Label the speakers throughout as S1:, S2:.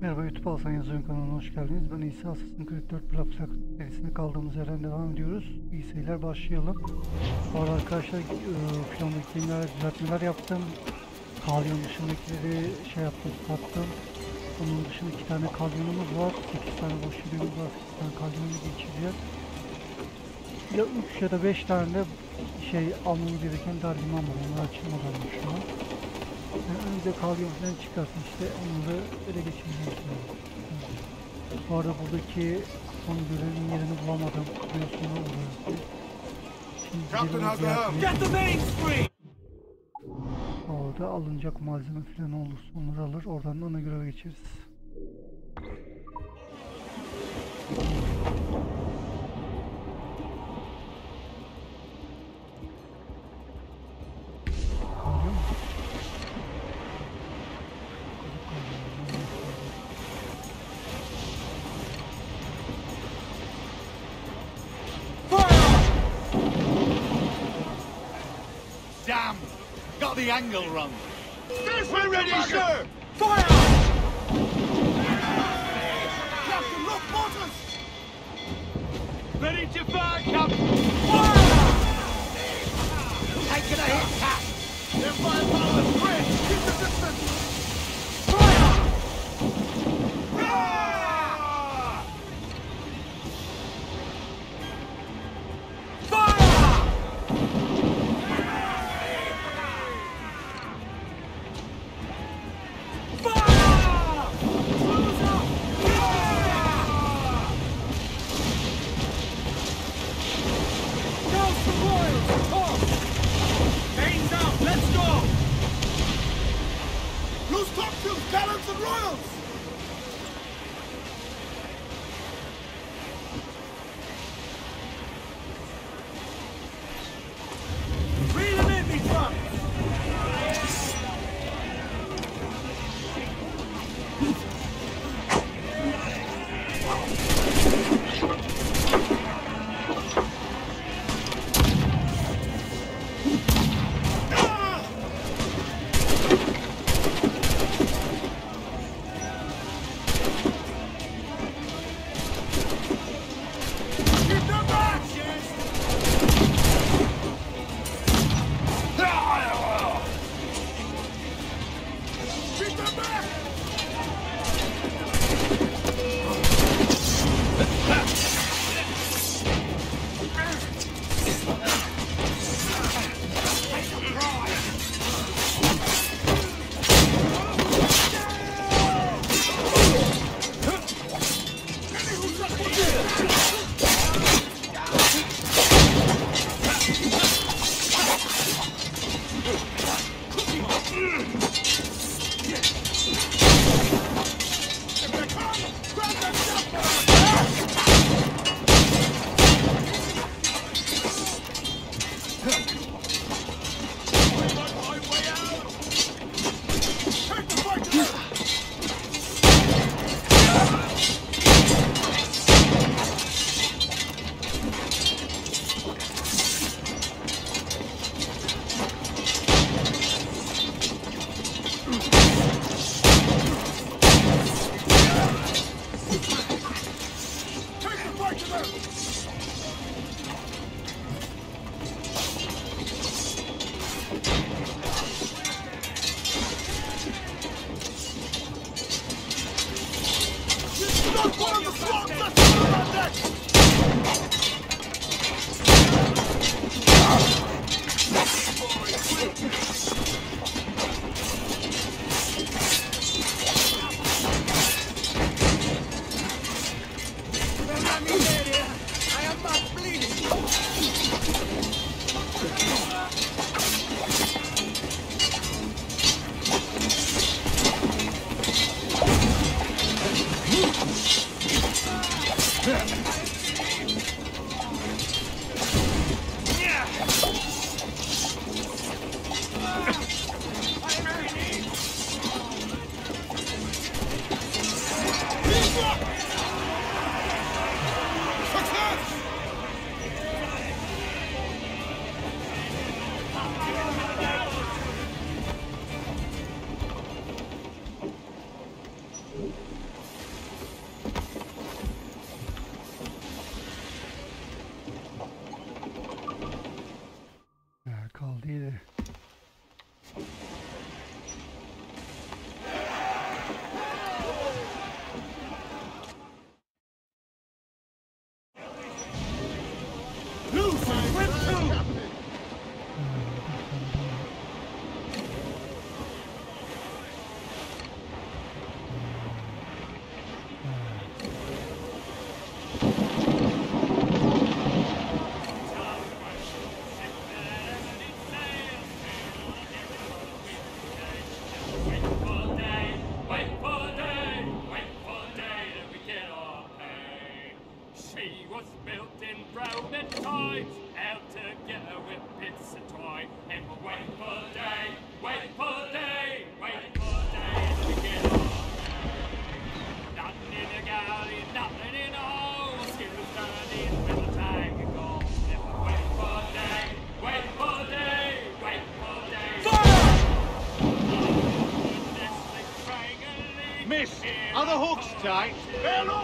S1: Merhaba YouTube Alsan Yazıyorum kanalına hoş geldiniz. Ben İsa Assassin's Creed 4 Black Flag serisinde kaldığımız yerden devam ediyoruz. İyi başlayalım. Bu arada arkadaşlar e, piyondaki gemilerle düzeltmeler yaptım. Kalyon dışındakileri şey yaptım, sattım. Onun dışında iki tane kalyonumuz var. 8 tane boş yürüyümüz var. 8 tane kalyonu geçeceğiz. Ya 3 ya da 5 tane de şey almamız gereken dargiman var. Onlar açılmadan şu an. Yani önümüzde kalyon falan çıkarsın işte onları ele geçireceğiz. Yani. Bu arada buradaki son görevin yerini bulamadım. Biliyorsunuz uğraştık. Şimdi.
S2: Get the main screen!
S1: Orada alınacak malzeme falan olursa onları alır. Oradan da ona göre geçeriz.
S3: Angle wrong. We're ready, sir!
S2: Fire!
S3: Captain!
S2: Ready to fire,
S3: tonight. Hello.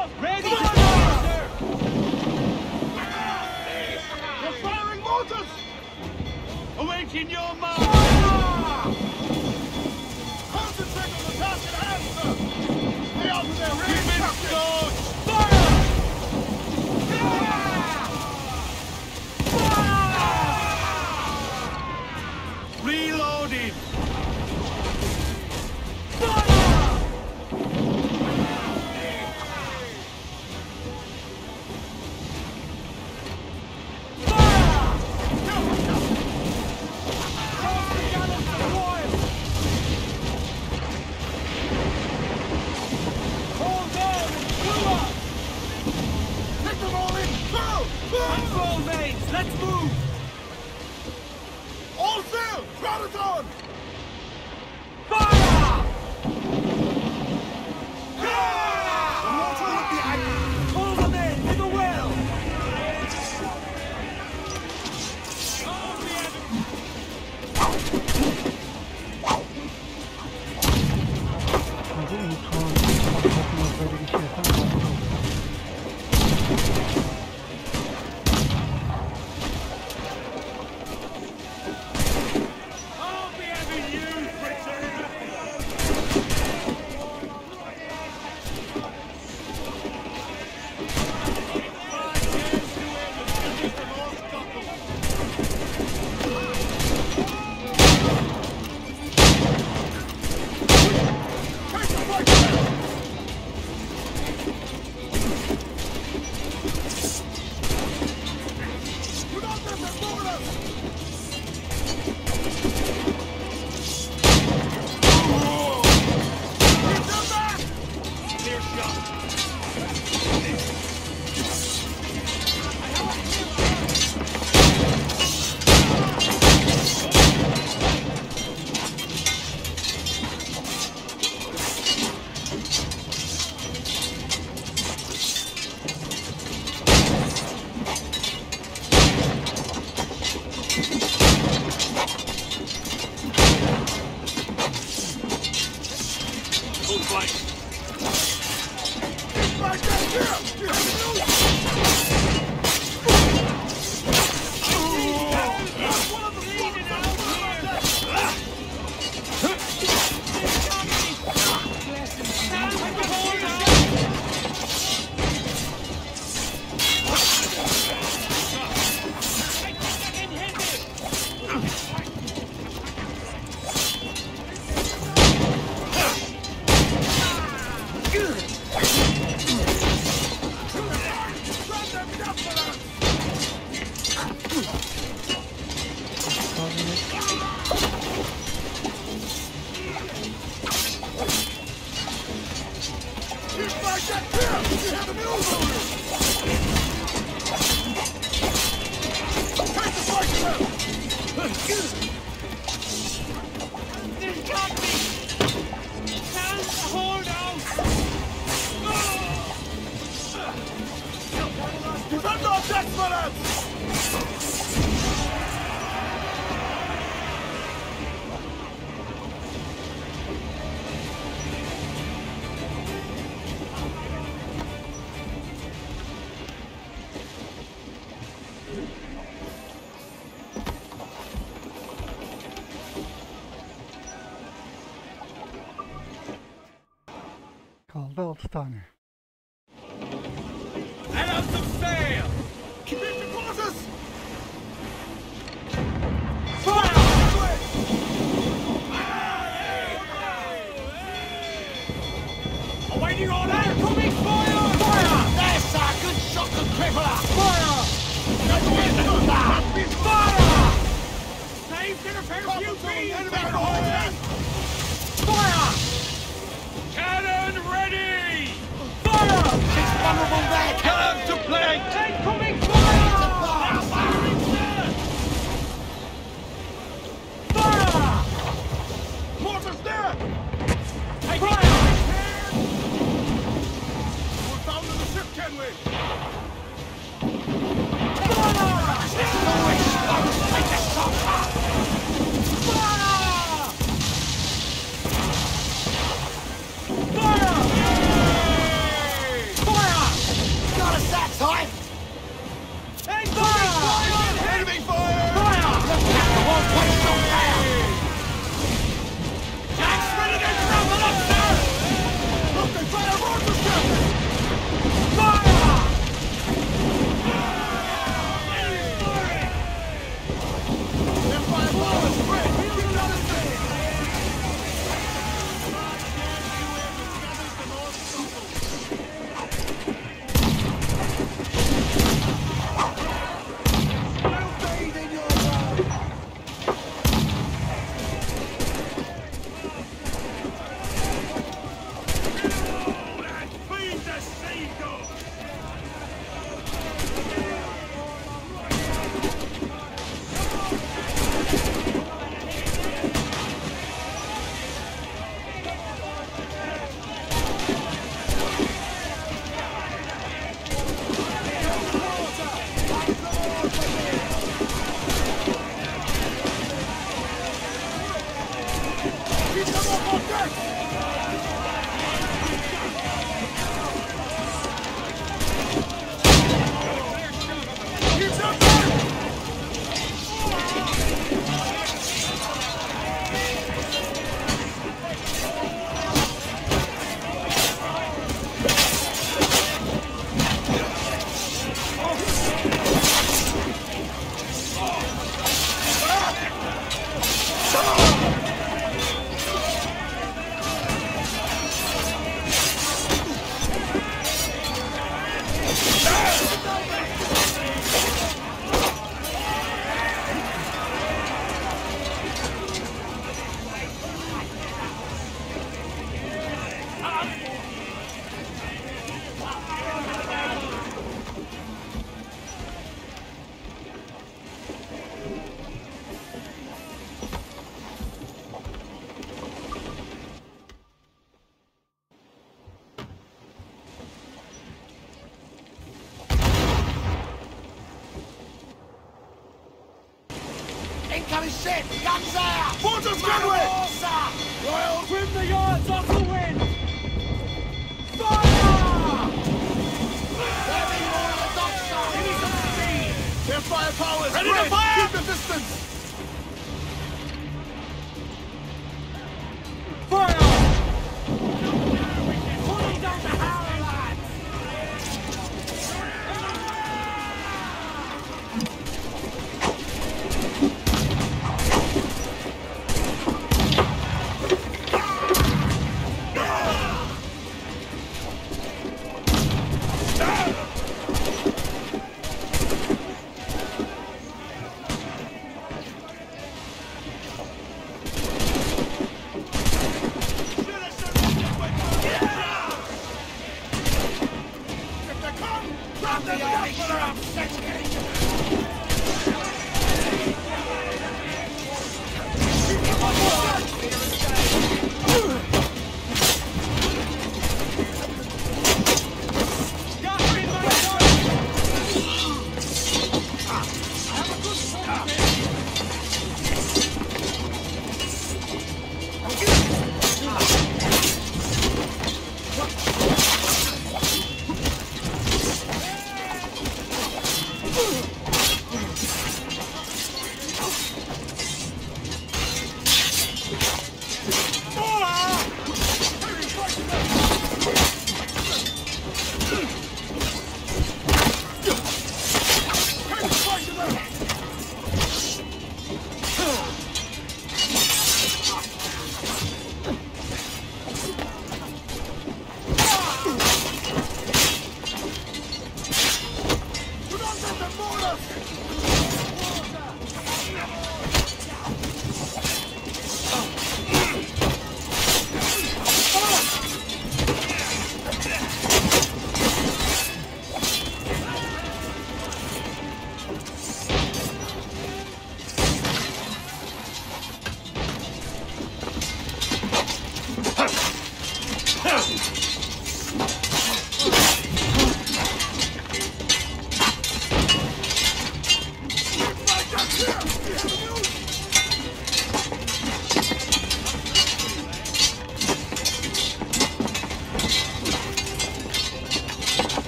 S2: Kaldı 6 tane.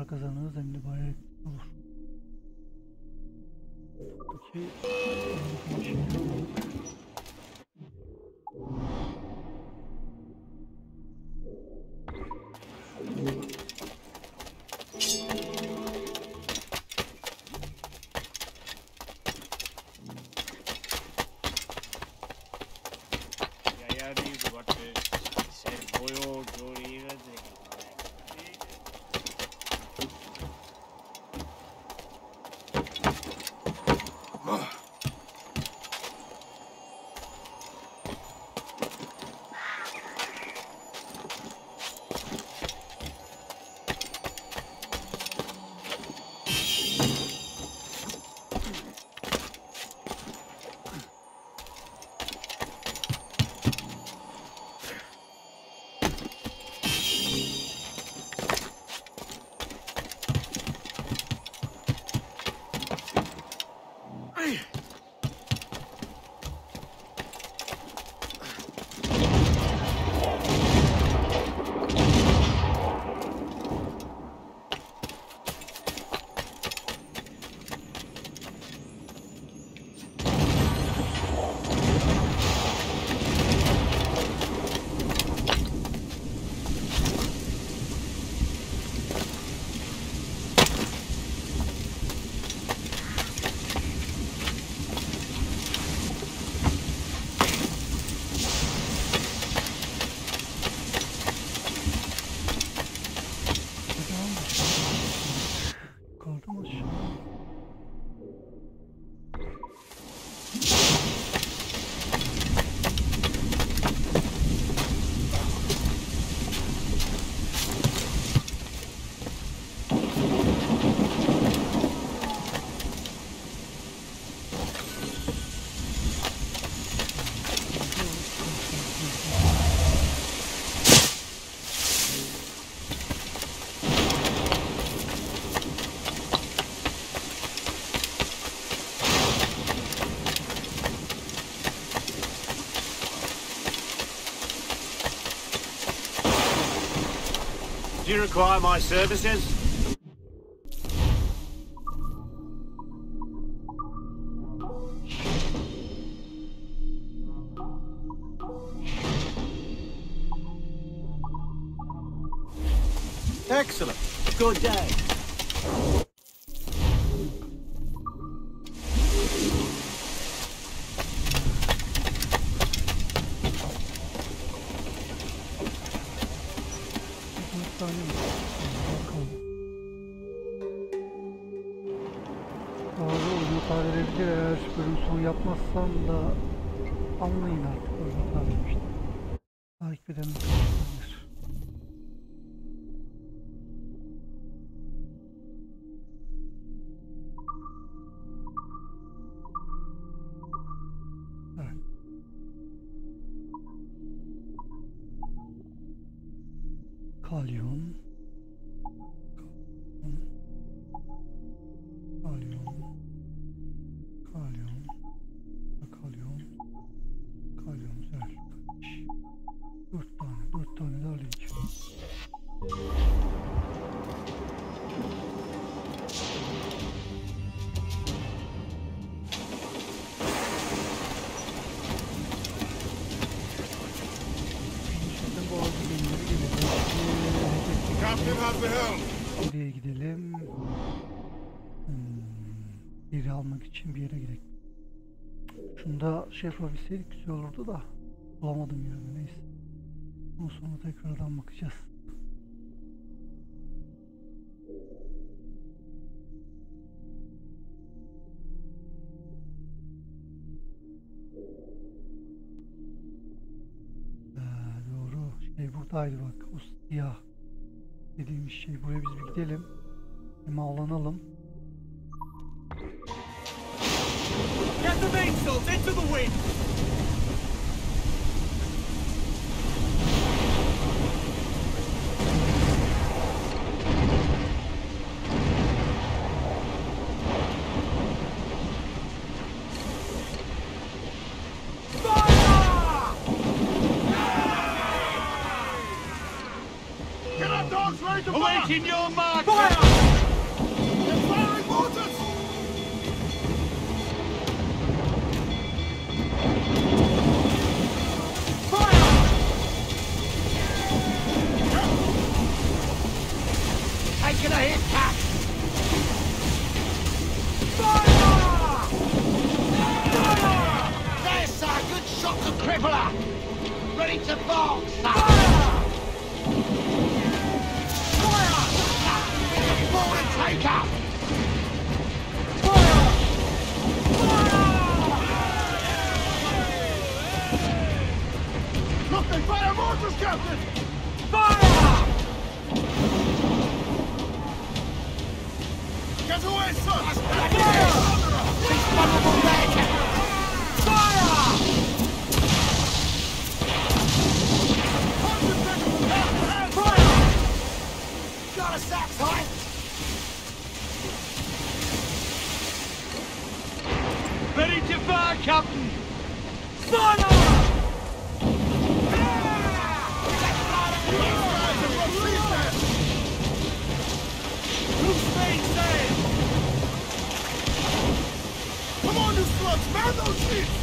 S4: para kazanırız hem de bayağı olur.
S1: Peki, şimdi require my services? İçin bir yere gidelim. Şunda şey yapabilseydik güzel olurdu da bulamadım yani neyse. Bundan sonra tekrardan bakacağız. Ee, doğru. Şey buradaydı bak. O siyah dediğimiz şey. Buraya biz bir gidelim. Hem.
S2: Get the mainsails into the wind!
S3: They fire mortars, Captain.
S2: Fire!
S3: Get away, sir.
S2: Fire!
S3: The path ahead.
S5: Got a!
S2: Ready to fire, Captain! Fire!
S3: Man those sheets.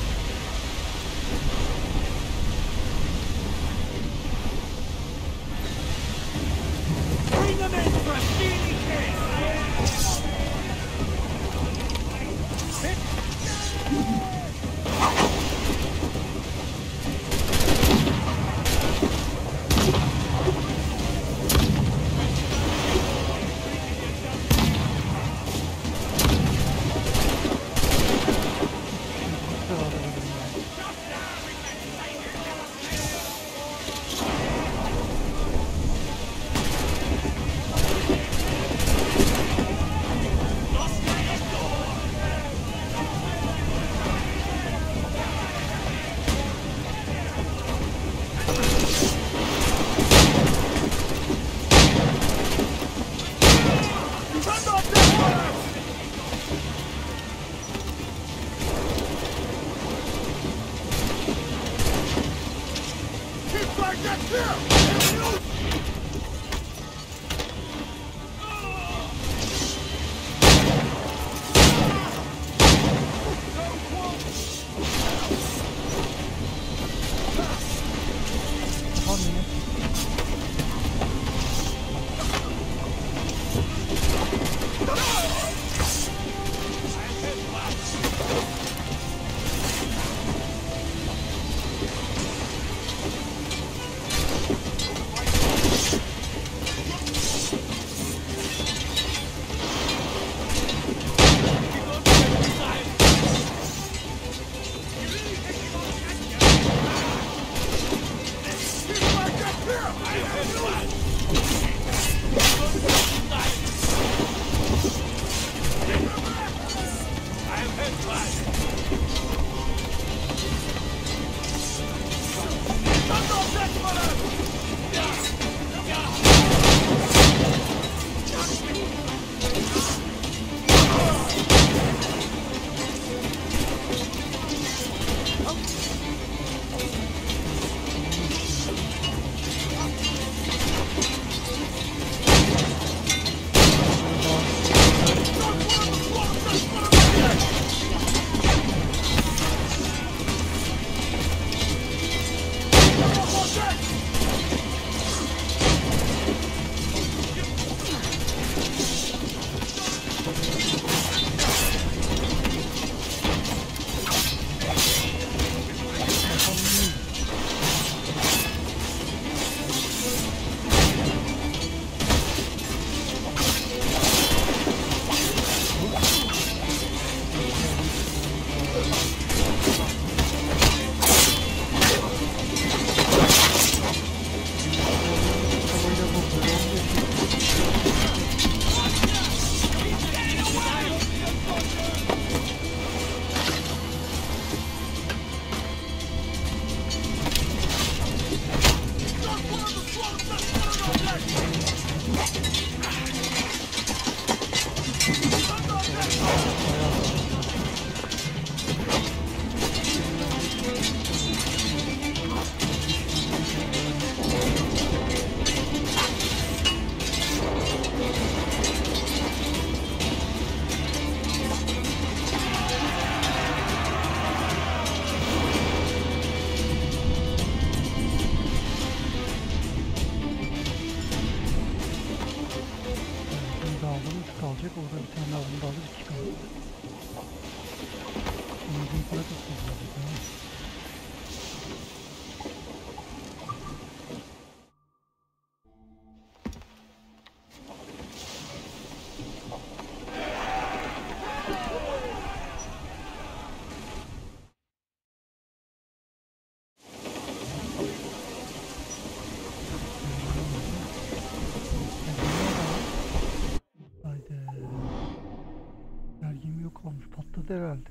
S3: Hold.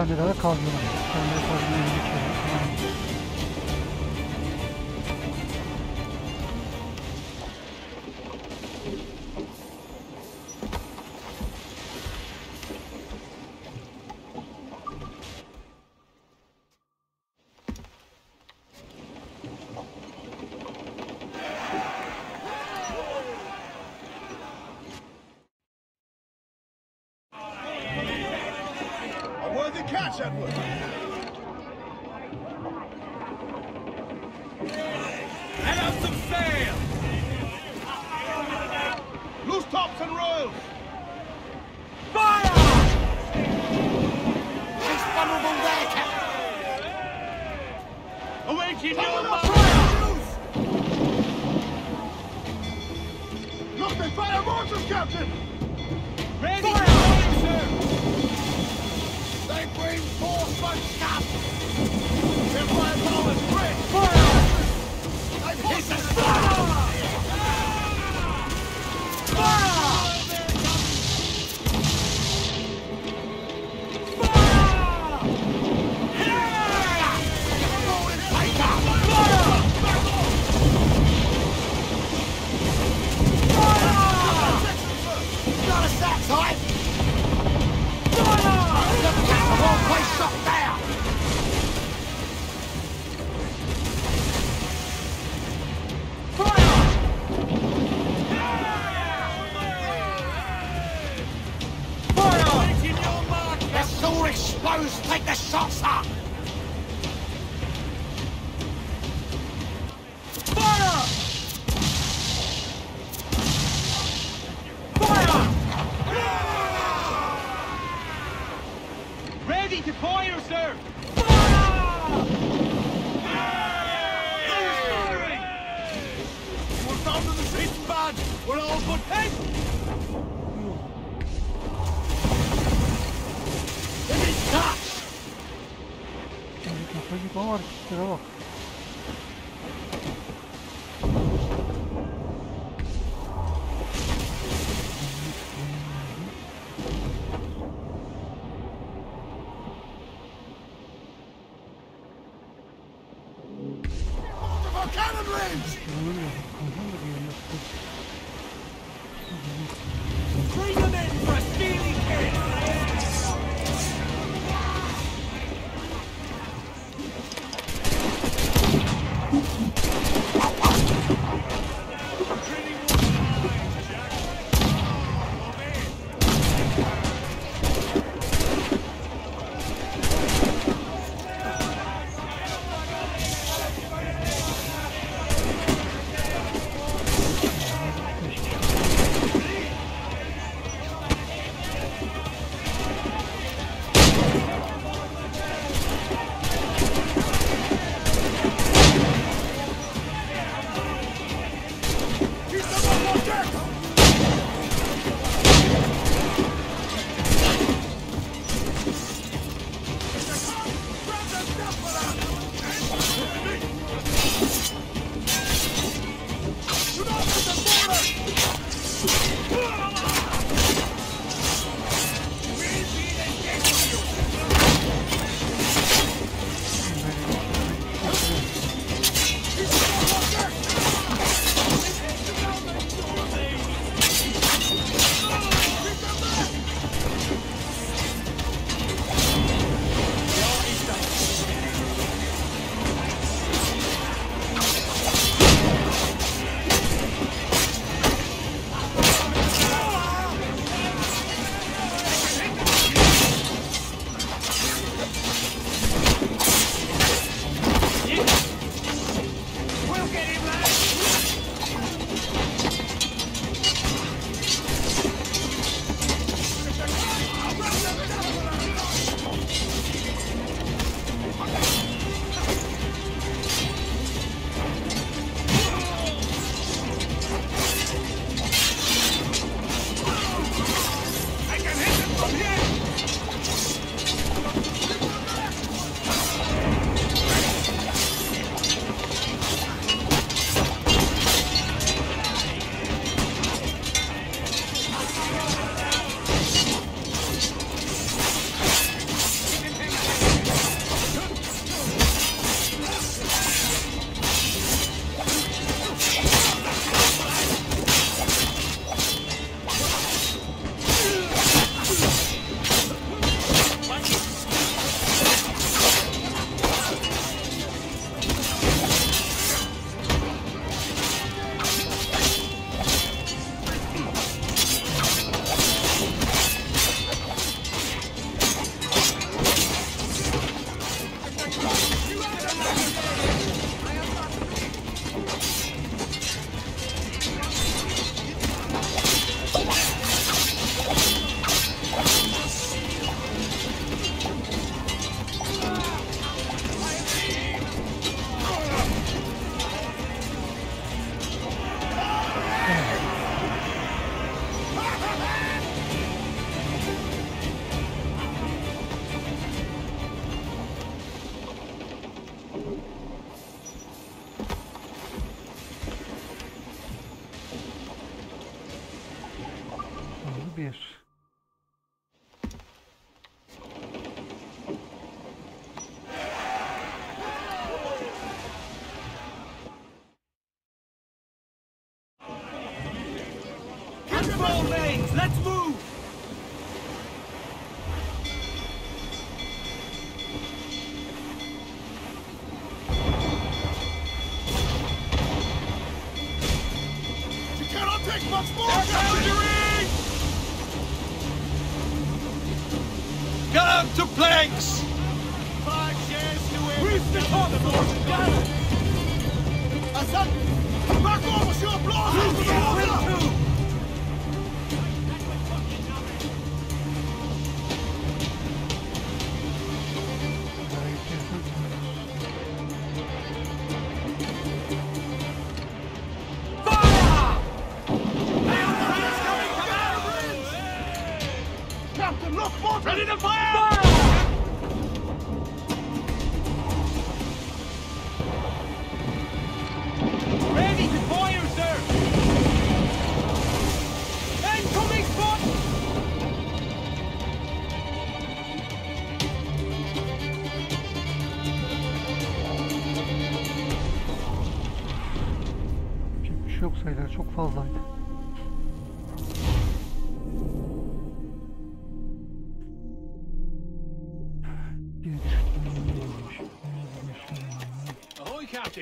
S3: Kaldı. iki tane daha kaldı. İki tane
S5: He's
S2: a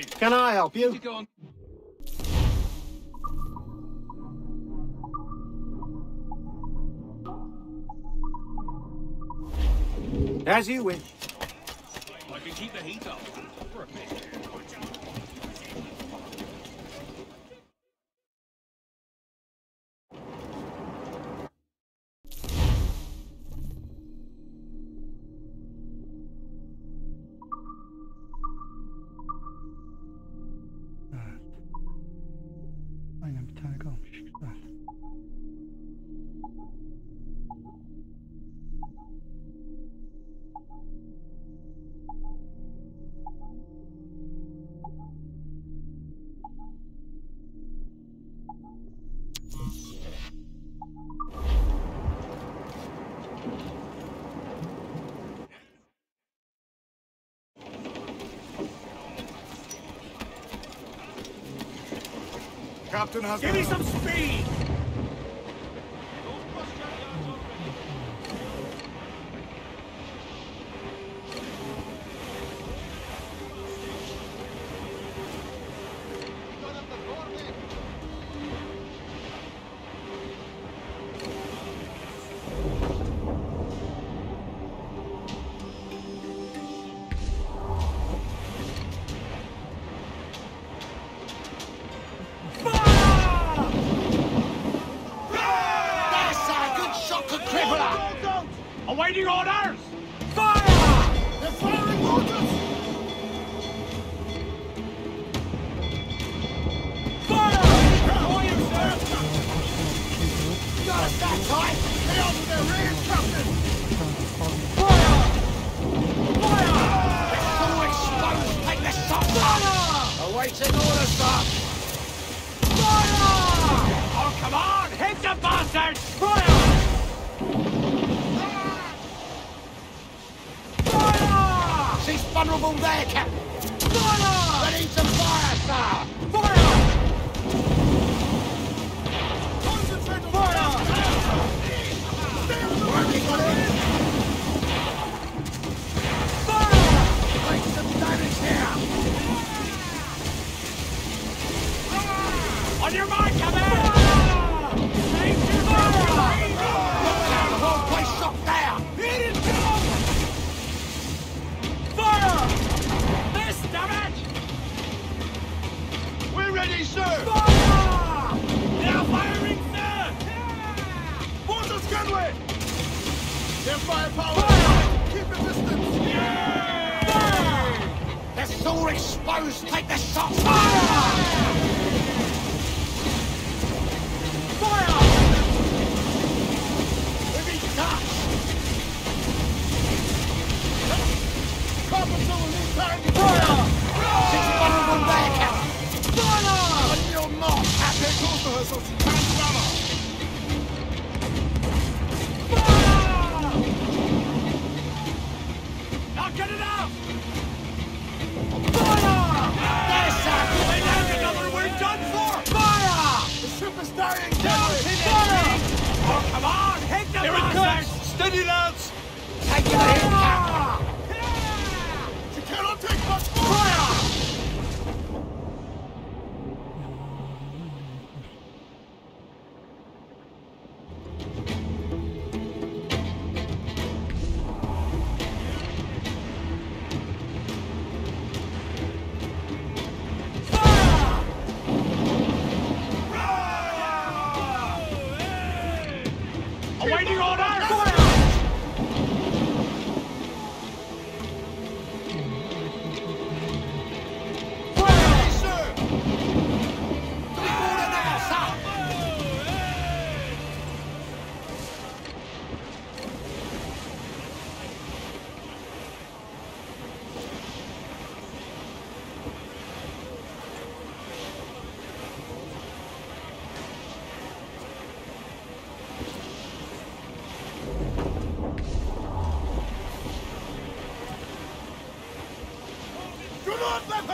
S5: Can I help you?
S2: you go on.
S5: As you wish.
S3: captain has...
S2: Give me some speed!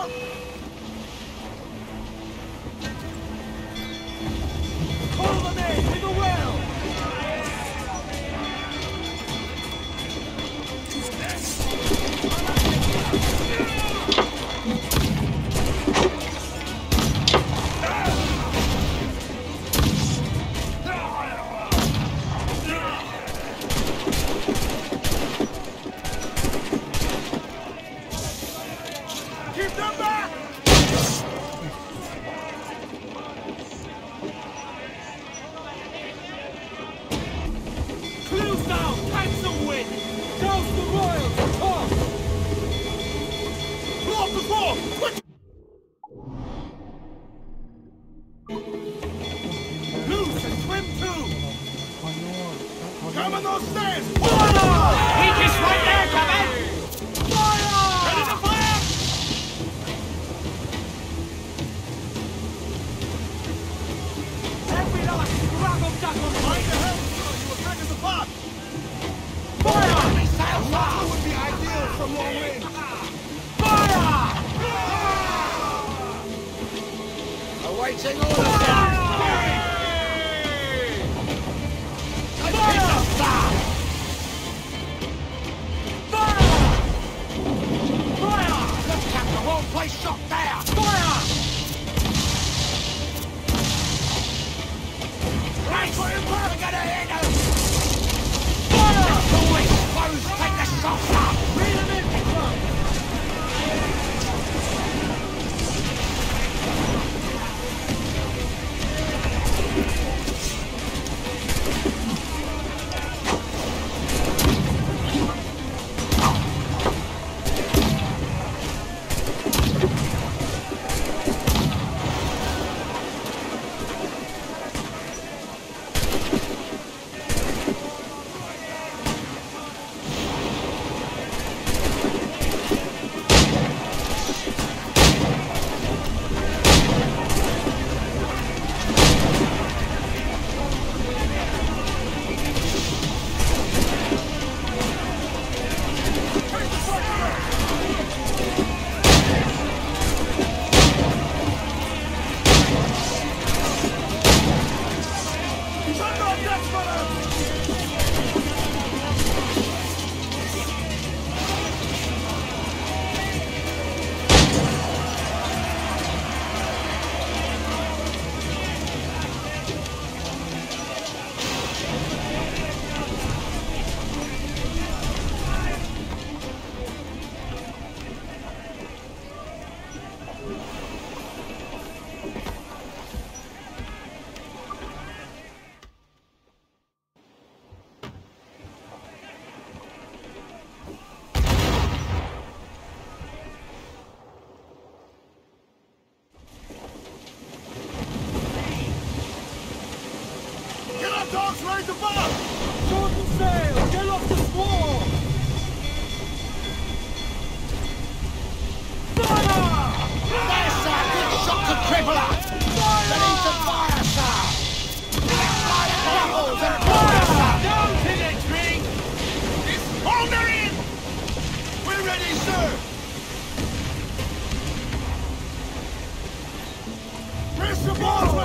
S2: help!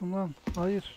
S2: yaptım lan? Hayır.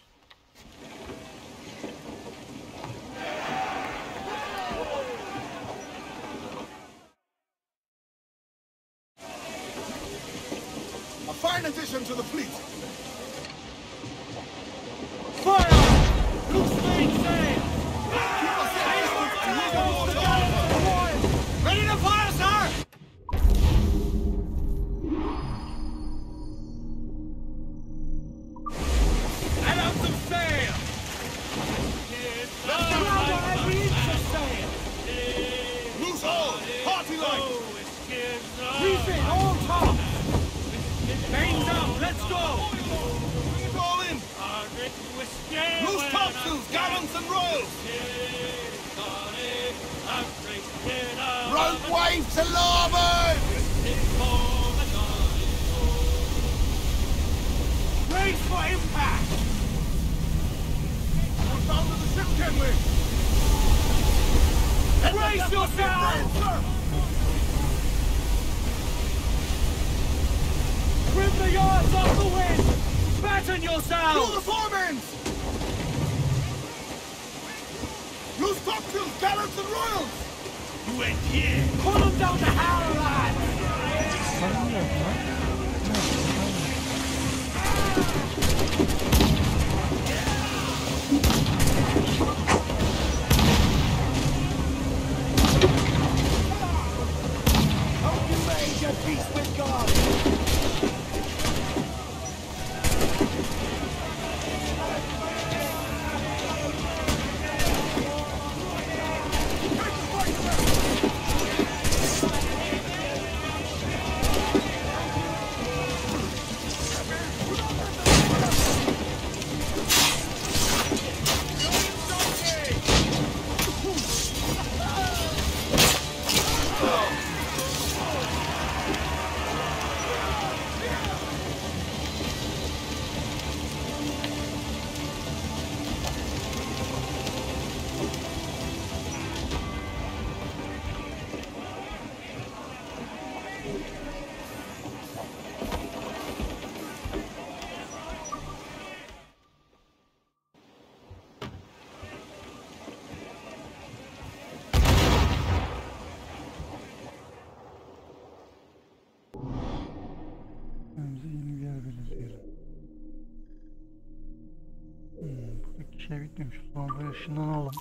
S2: Şöyle ışınlanalım.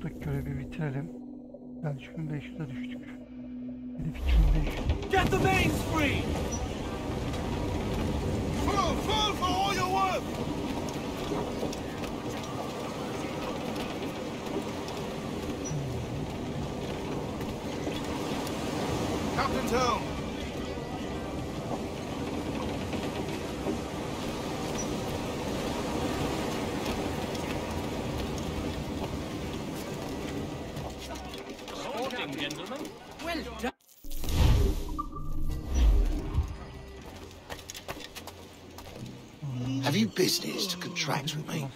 S2: Tuttuk görevi bitirelim. Ben 3500'e düştük. Hedef 2500.
S6: Get the mains free!
S3: Full, full for all your work! Captain's
S1: home! business to contract with me.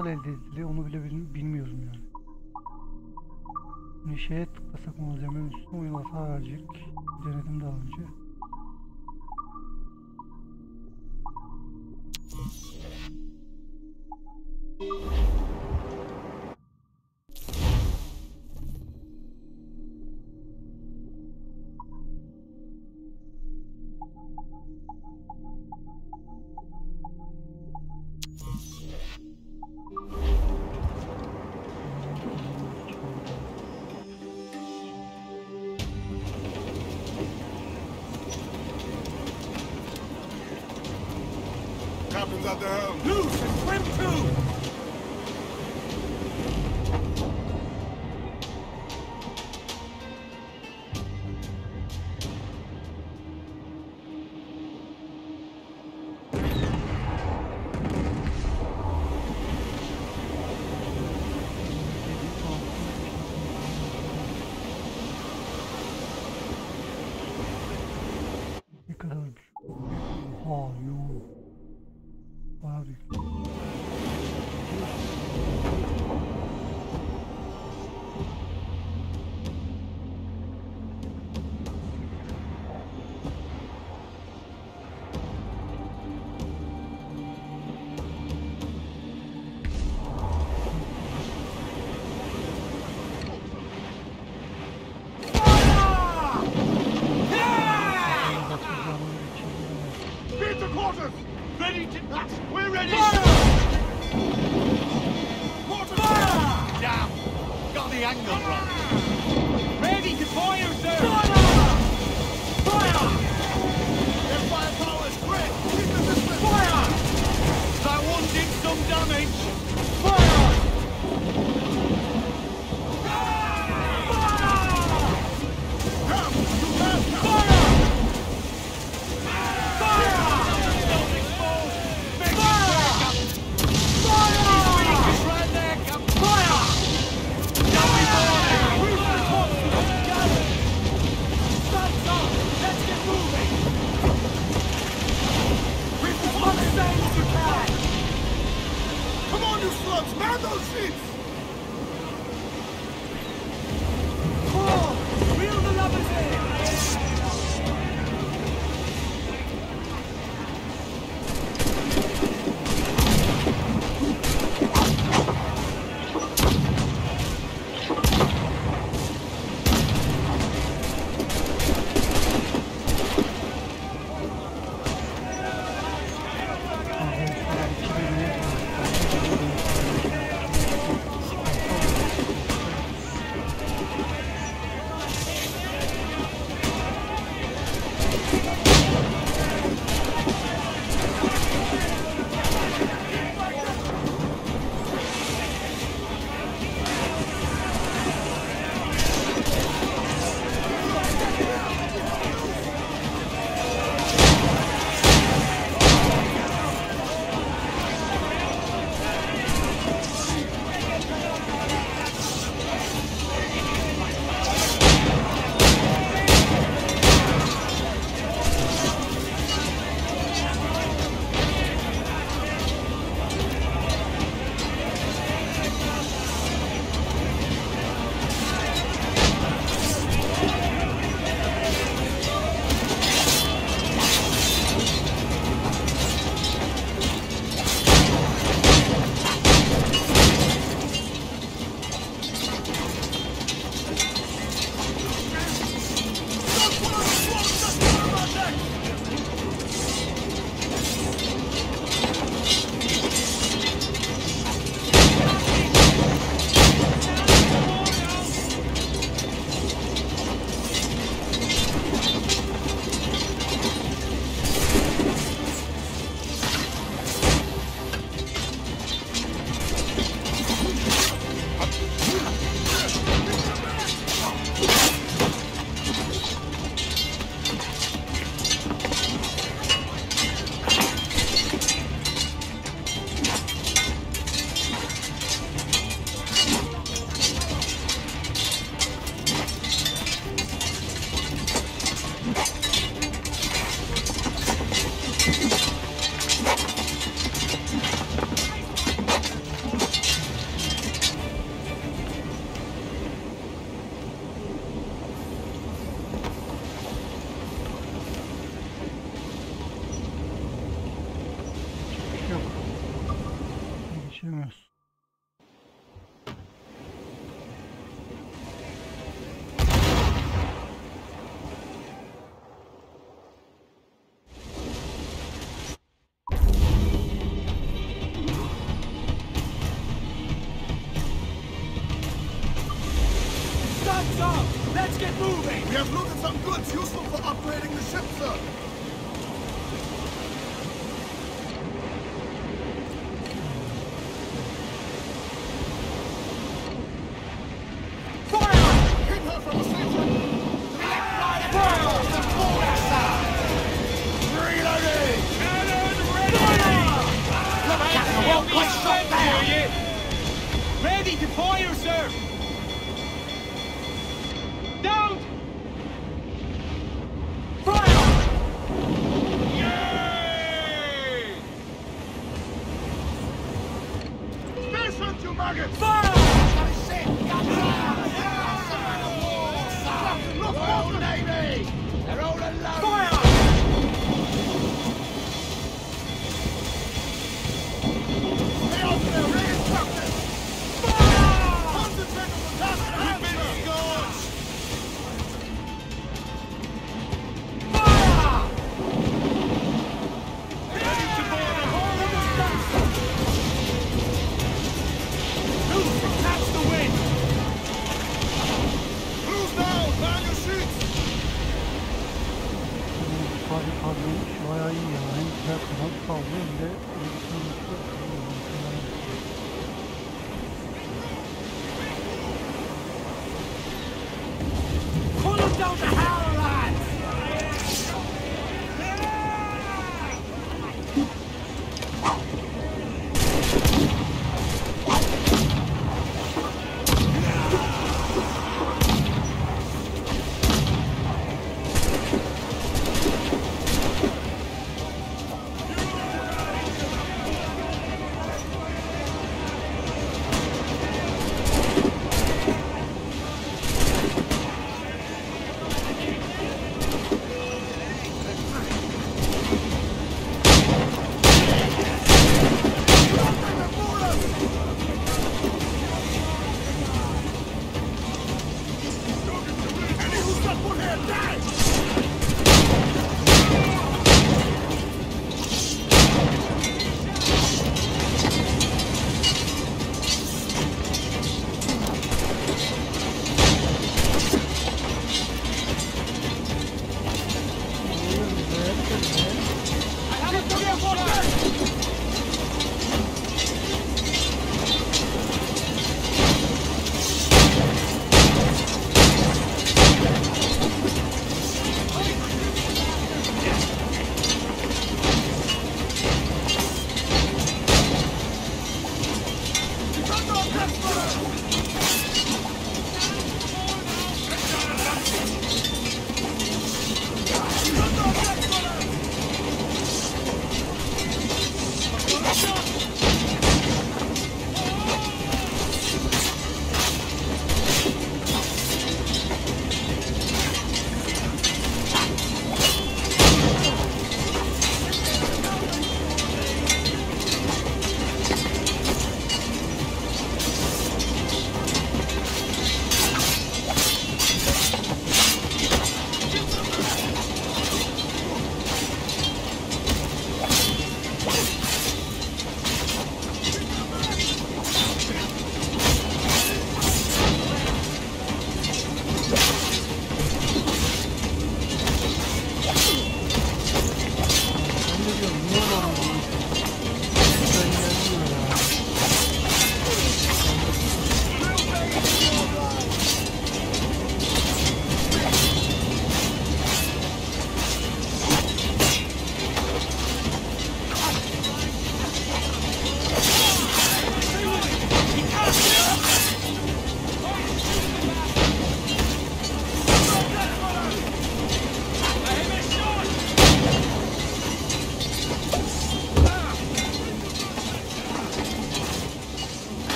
S2: nasıl elde ediliyor onu bile bilmiyorum yani. Şimdi şeye tıklasak olacağım. Üstüne oyun hata verecek. Denedim daha önce.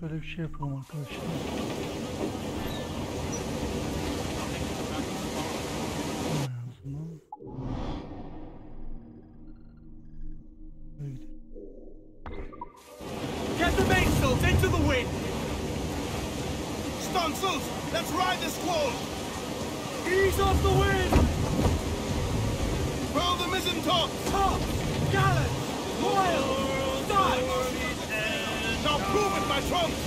S1: Şöyle bir şey yapalım arkadaşlar.
S2: Trump!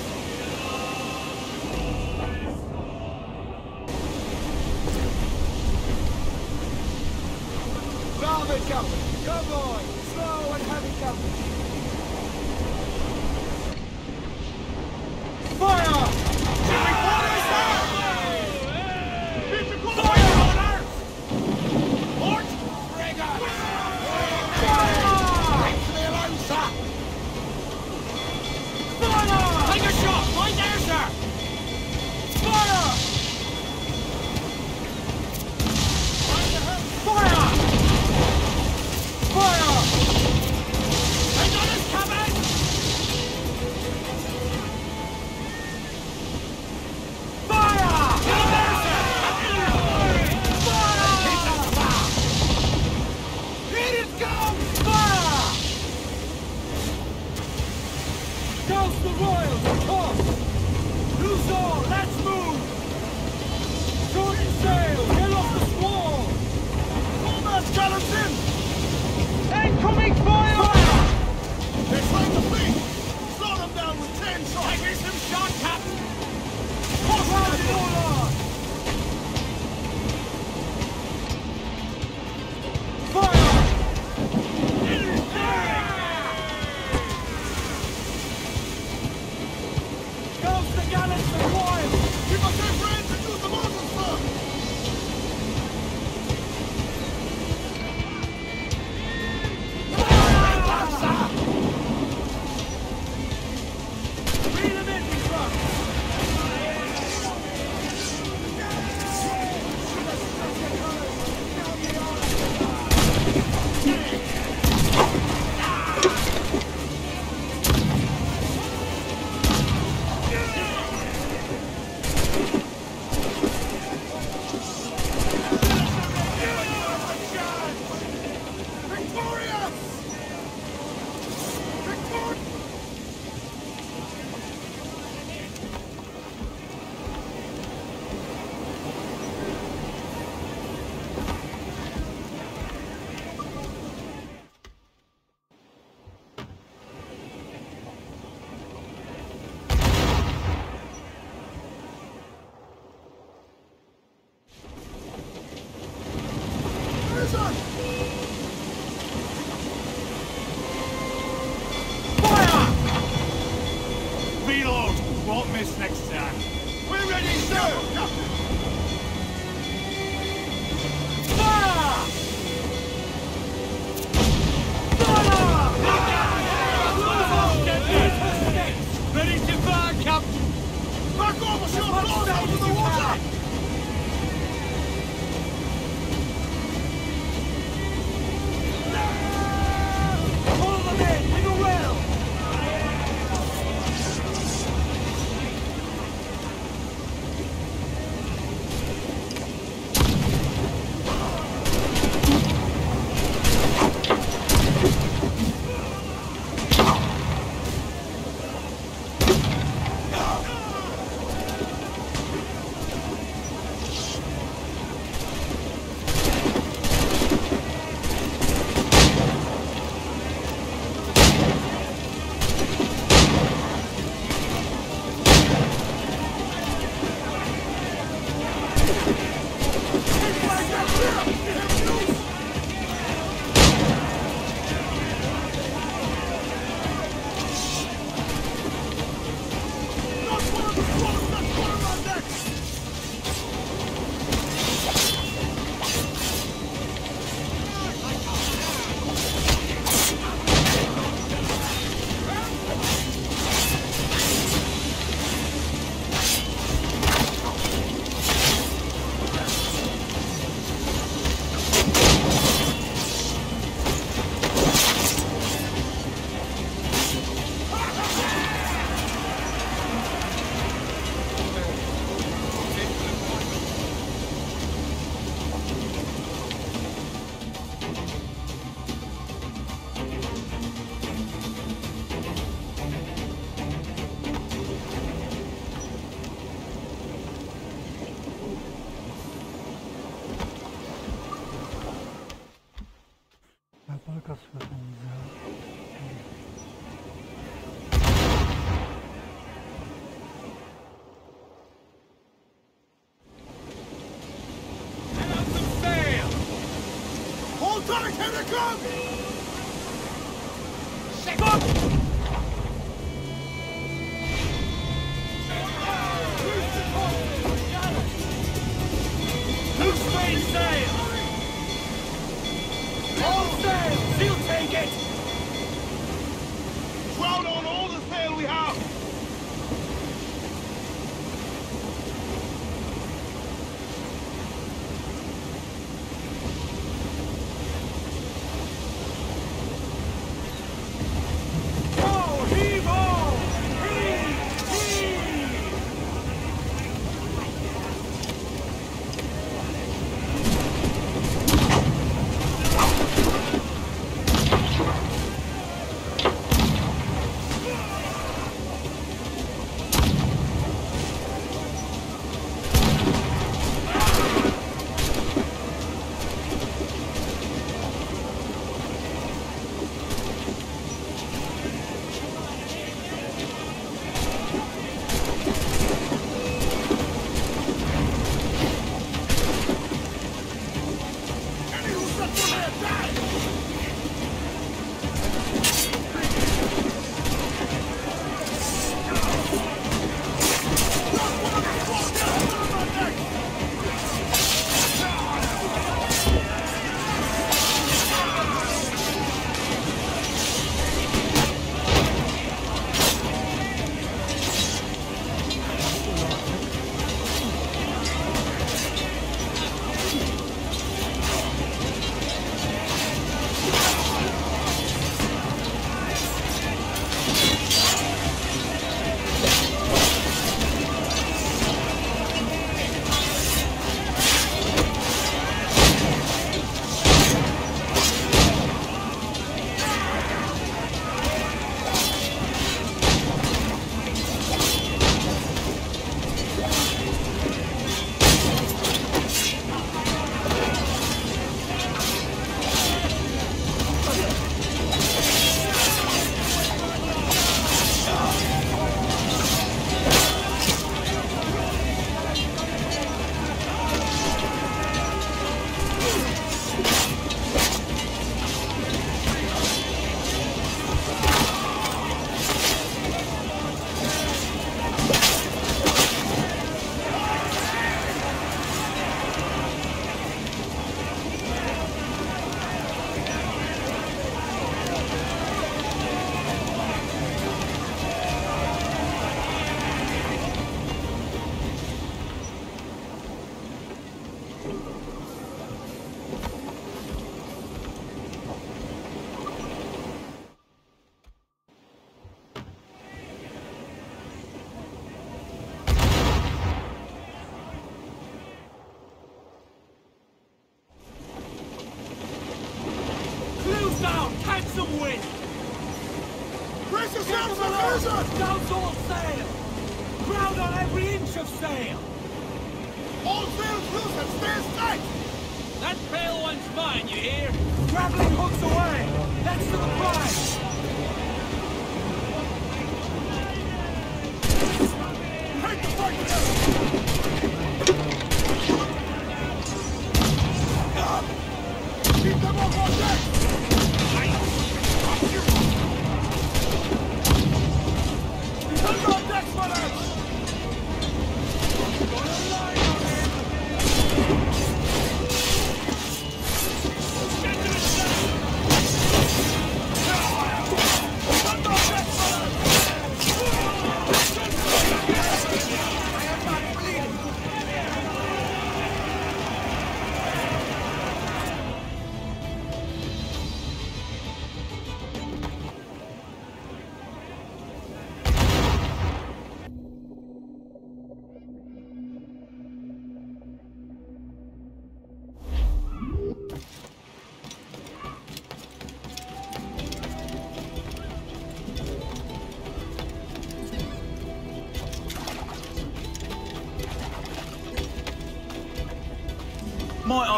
S7: Douse all sail!
S2: Crowd on every inch of sail!
S3: All sail crews and stairs tight!
S2: That pale one's mine, you hear? Grappling hooks away! That's to the prize!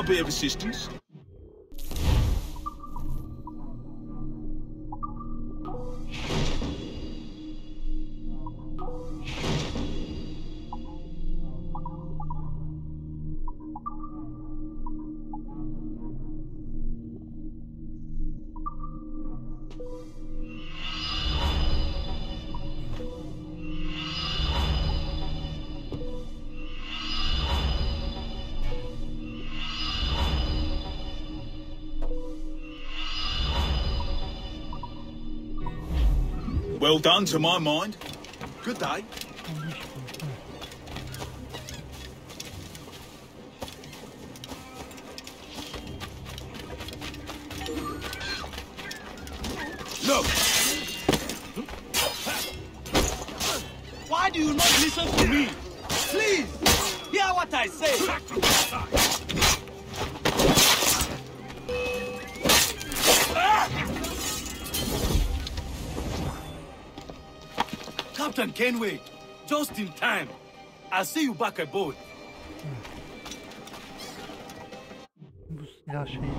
S8: be of assistance?
S3: Well done to my mind. Good day.
S8: Kenway, just in time. I'll see you back aboard.
S1: Bu silah mi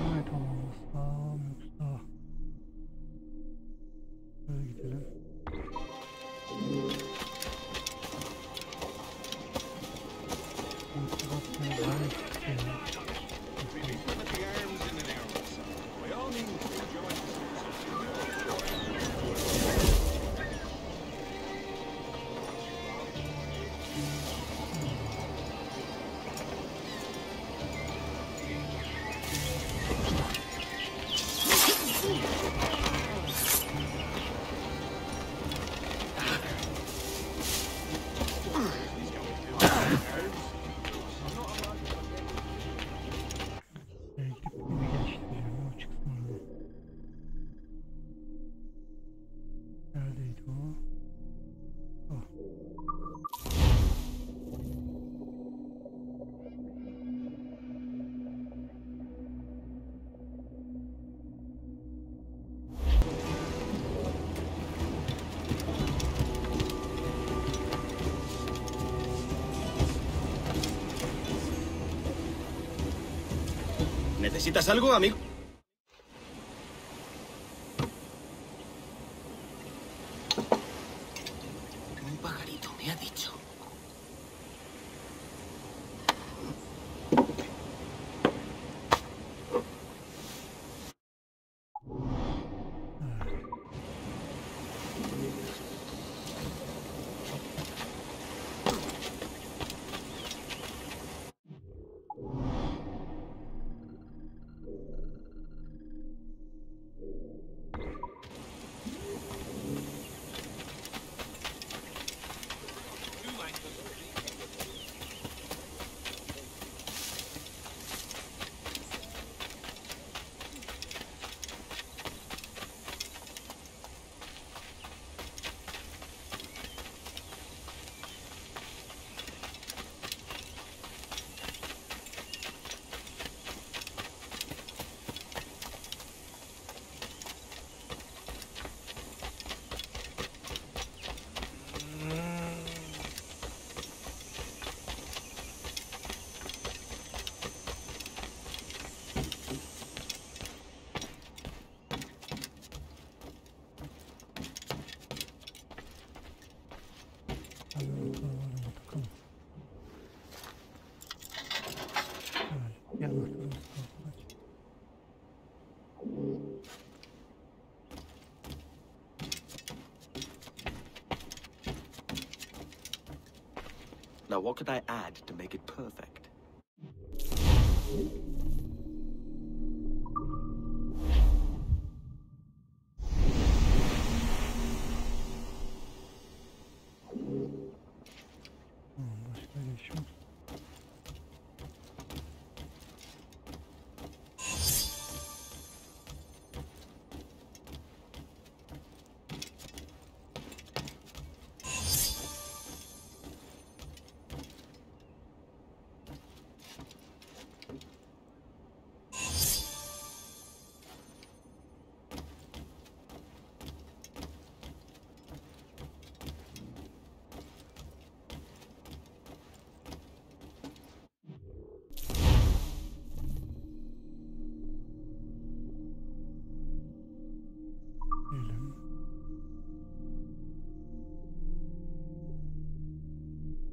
S8: ¿Necesitas algo, amigo? Now, what could I add to make it perfect?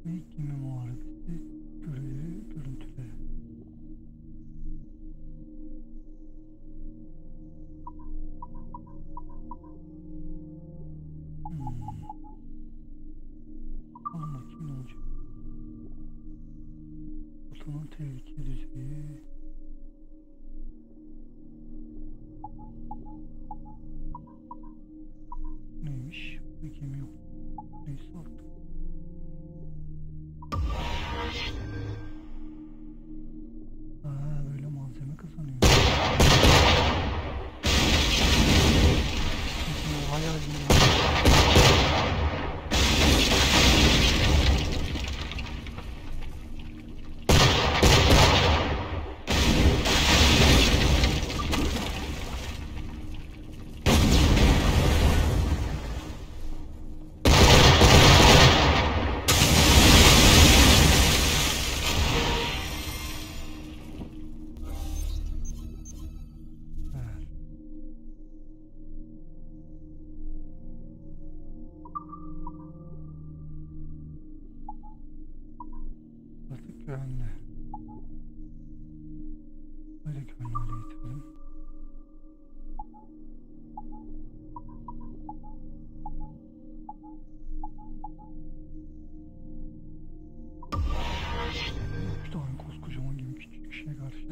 S1: İlk gemi muharebesi görevi görüntüleri. Hmm. Bakayım ne olacak. Otonom tehlike düzeyi. Olha ali.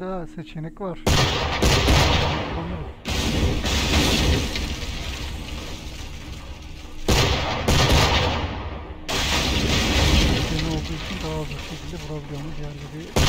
S1: daha seçenek var. Olur. Seni olduğu için daha hızlı şekilde vurabiliyoruz. Yani bir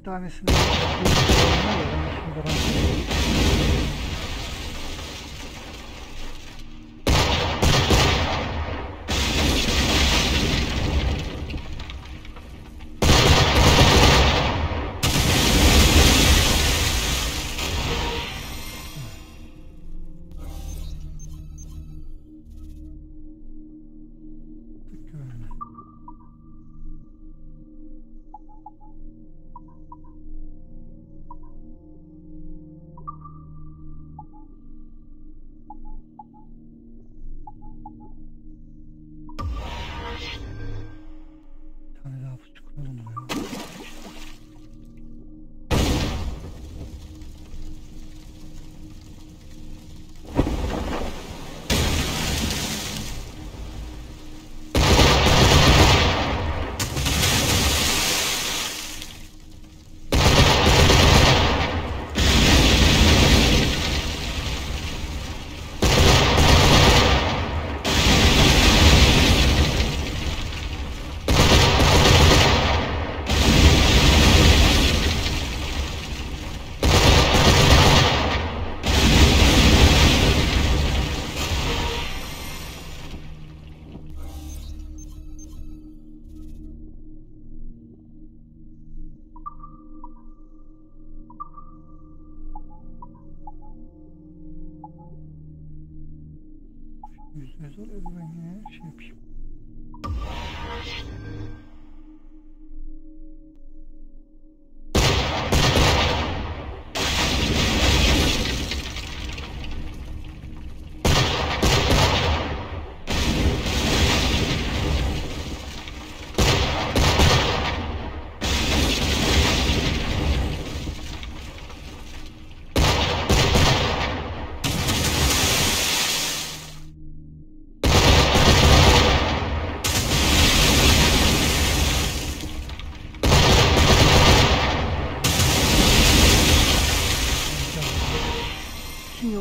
S1: iki tanesini...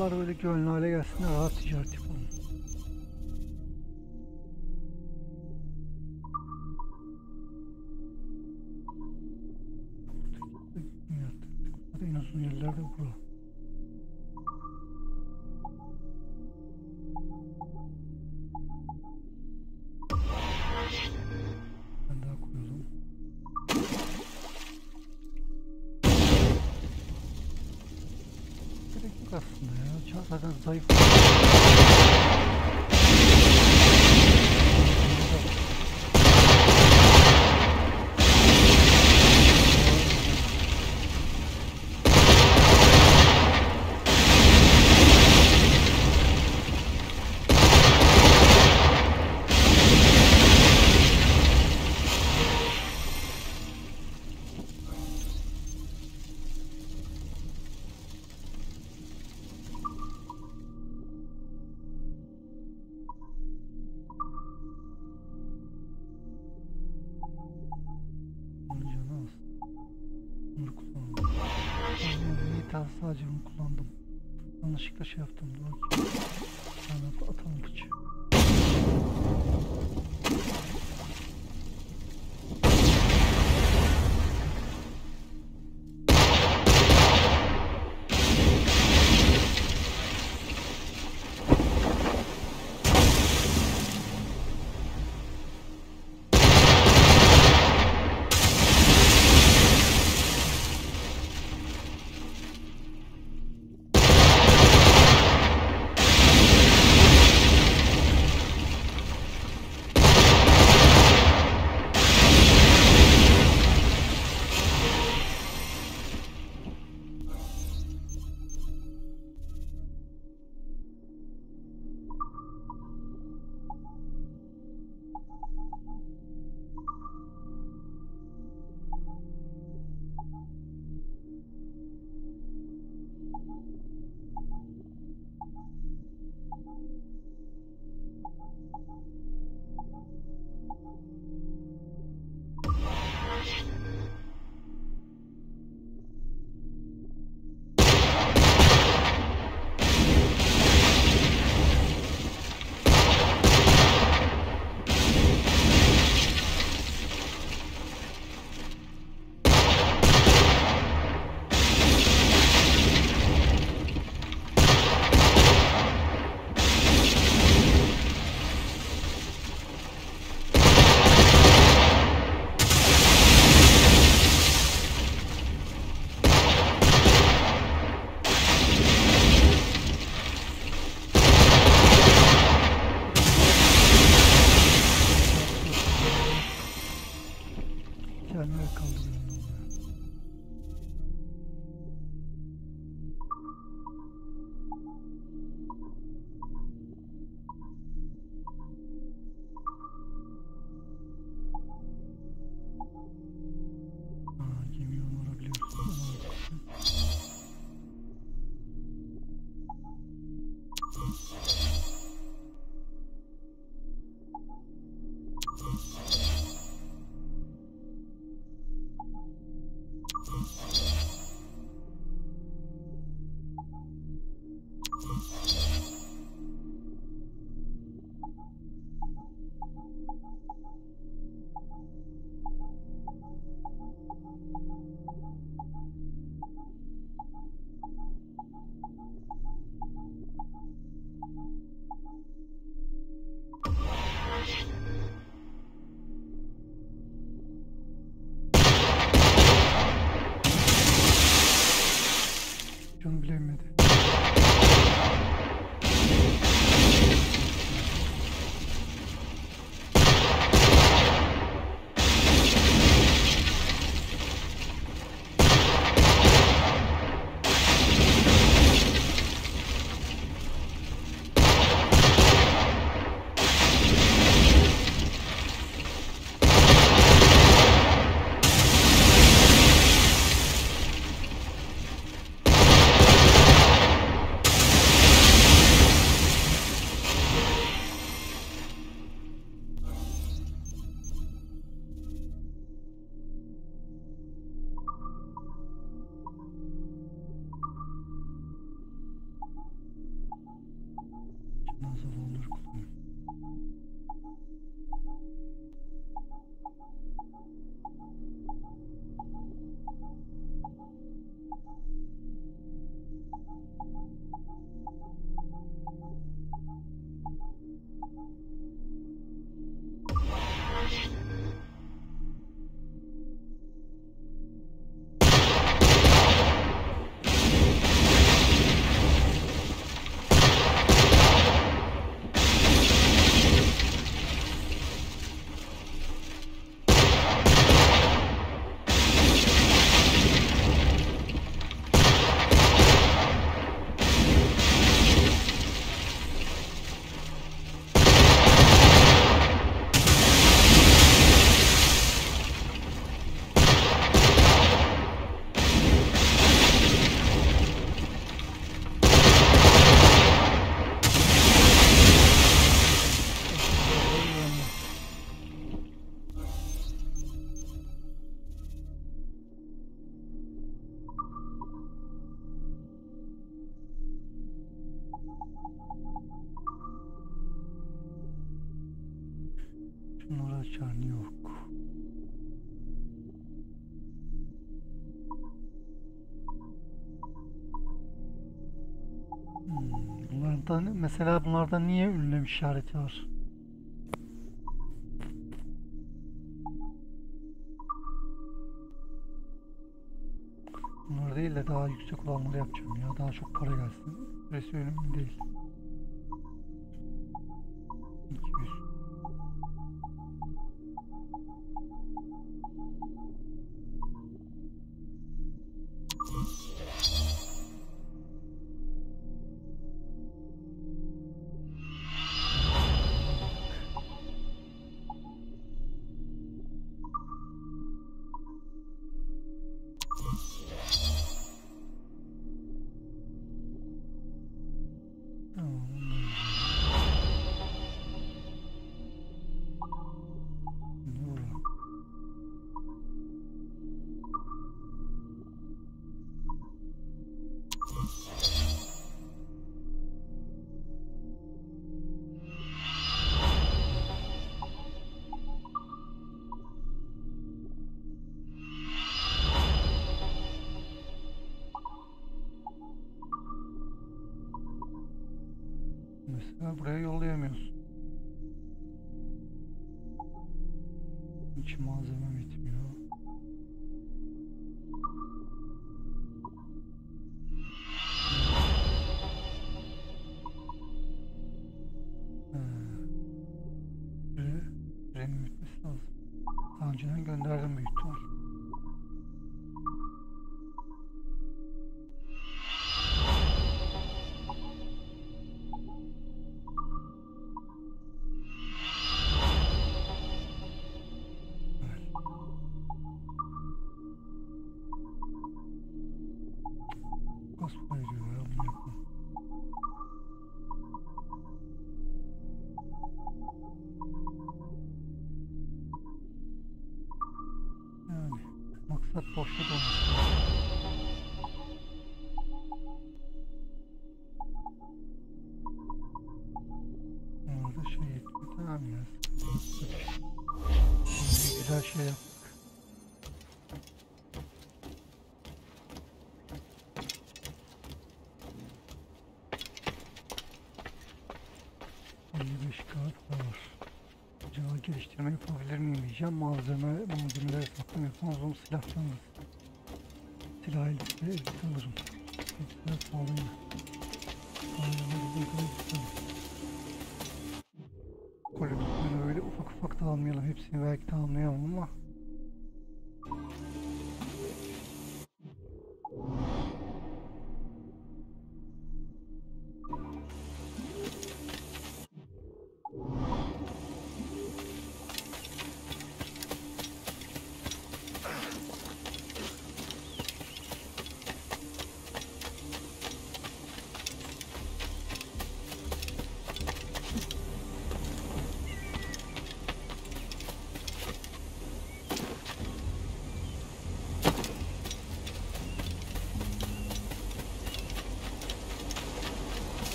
S1: yollar böyle gönlü hale gelsin rahat ticaret yapalım. En uzun yerlerde burası. like Yanlışlıkla şey yaptım. Dur Açar New York. Hmm, bunlardan mesela bunlarda niye ünlem işareti var? Bunlar değil de daha yüksek olanları yapacağım ya. Daha çok para gelsin. Süresi önemli değil. Şey yaptık. geliştirme yapabilir miyim diyeceğim. Malzeme, malzemeler satım yapmaz onu silahlanırız. Silah elbise alırım. Elbiseler pahalı yine. Pahalı ufak da almayalım. Hepsini belki de almayalım ama.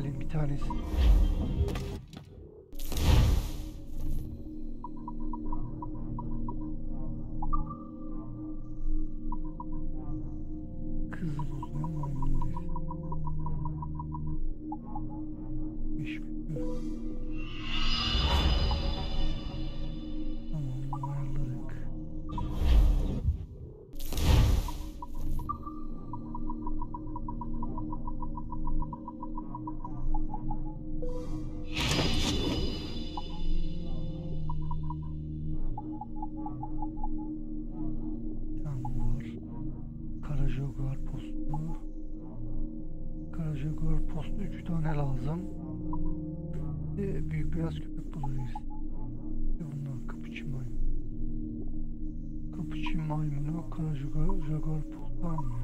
S1: Alayım bir tanesi. beyaz köpek balığıyız. İşte bunlar kapıcı maymun. Kapıcı maymunu kara jagar, jagar mı?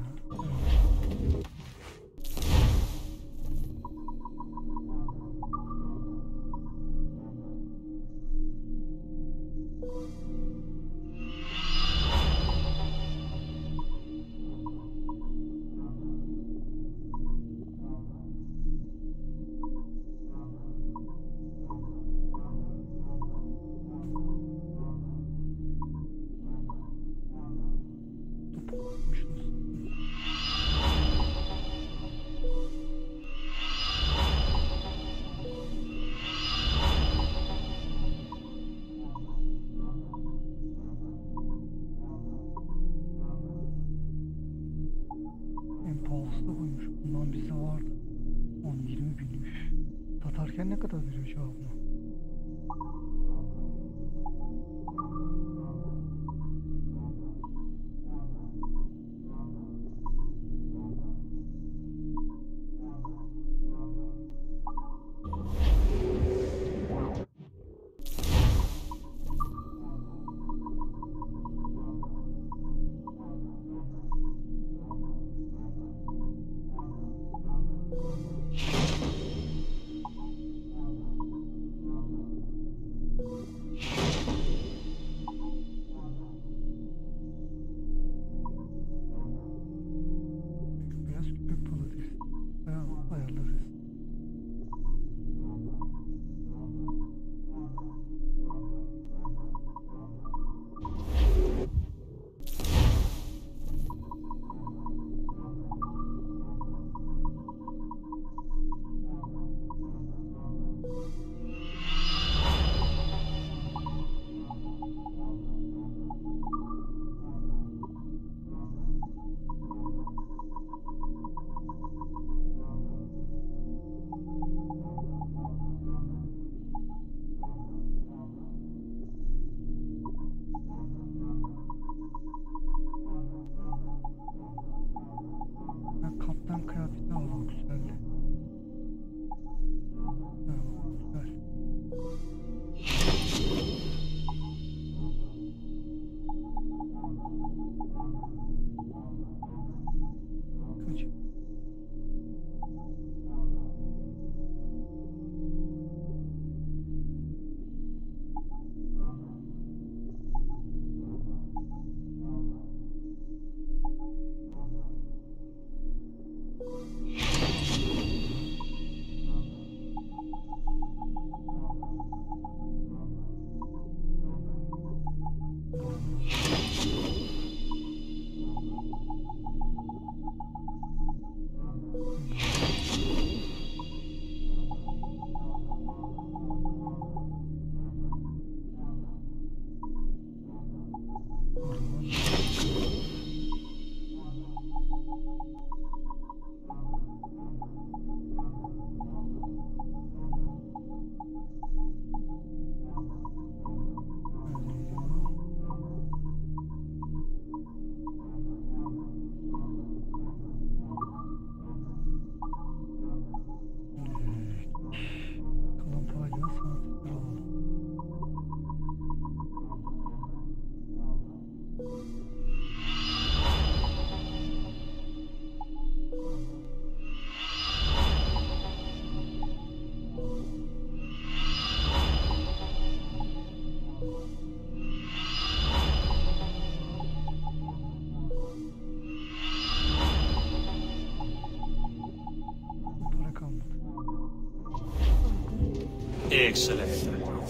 S9: Excellent.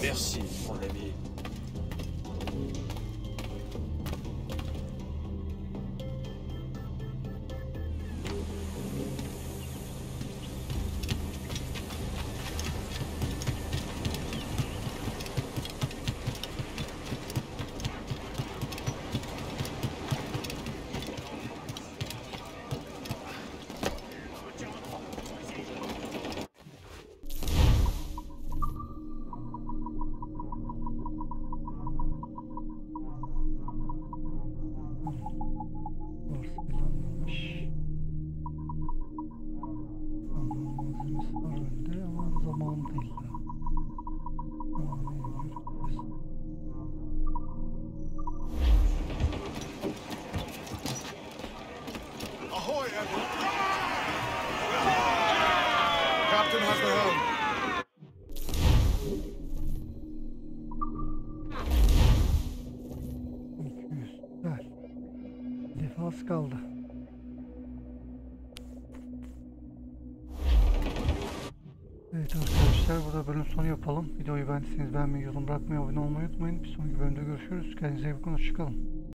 S9: Merci.
S1: Kaldı. Evet arkadaşlar burada bölüm sonu yapalım. Videoyu beğendiyseniz beğenmeyi, yorum bırakmayı, abone olmayı unutmayın. Bir sonraki bölümde görüşürüz. Kendinize iyi bakın. Hoşçakalın.